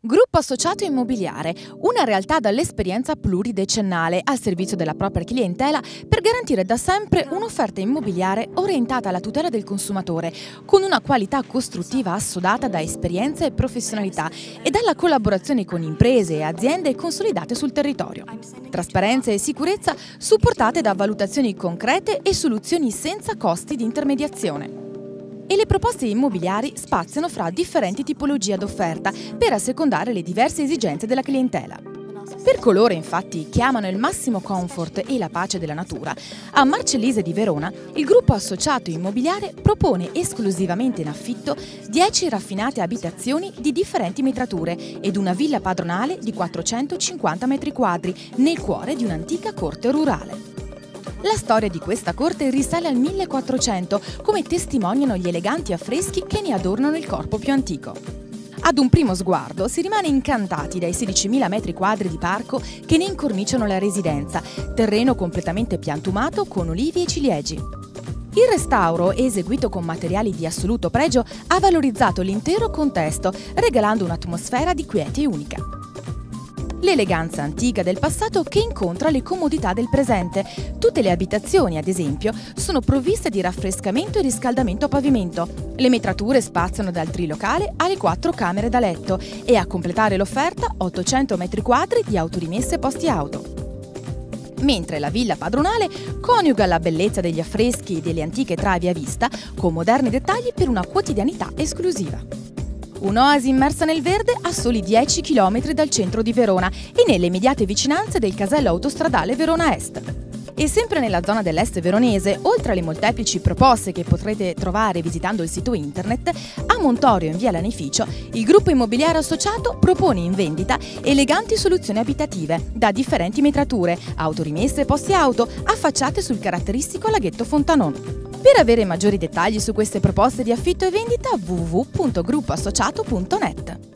Gruppo Associato Immobiliare, una realtà dall'esperienza pluridecennale al servizio della propria clientela per garantire da sempre un'offerta immobiliare orientata alla tutela del consumatore, con una qualità costruttiva assodata da esperienza e professionalità e dalla collaborazione con imprese e aziende consolidate sul territorio. Trasparenza e sicurezza supportate da valutazioni concrete e soluzioni senza costi di intermediazione e le proposte immobiliari spaziano fra differenti tipologie d'offerta per assecondare le diverse esigenze della clientela. Per coloro infatti che amano il massimo comfort e la pace della natura, a Marcellise di Verona il gruppo associato immobiliare propone esclusivamente in affitto 10 raffinate abitazioni di differenti metrature ed una villa padronale di 450 m2 nel cuore di un'antica corte rurale. La storia di questa corte risale al 1400, come testimoniano gli eleganti affreschi che ne adornano il corpo più antico. Ad un primo sguardo si rimane incantati dai 16.000 metri quadri di parco che ne incorniciano la residenza, terreno completamente piantumato con olivi e ciliegi. Il restauro, eseguito con materiali di assoluto pregio, ha valorizzato l'intero contesto, regalando un'atmosfera di quiete unica l'eleganza antica del passato che incontra le comodità del presente. Tutte le abitazioni, ad esempio, sono provviste di raffrescamento e riscaldamento a pavimento. Le metrature spaziano dal trilocale alle quattro camere da letto e a completare l'offerta 800 m2 di autorimesse posti auto mentre la villa padronale coniuga la bellezza degli affreschi e delle antiche travi a vista con moderni dettagli per una quotidianità esclusiva. Un'oasi immersa nel verde a soli 10 km dal centro di Verona e nelle immediate vicinanze del casello autostradale Verona Est. E sempre nella zona dell'est veronese, oltre alle molteplici proposte che potrete trovare visitando il sito internet, a Montorio in via Lanificio, il gruppo immobiliare associato propone in vendita eleganti soluzioni abitative da differenti metrature, autorimesse e posti auto affacciate sul caratteristico laghetto Fontanon. Per avere maggiori dettagli su queste proposte di affitto e vendita www.gruppoassociato.net.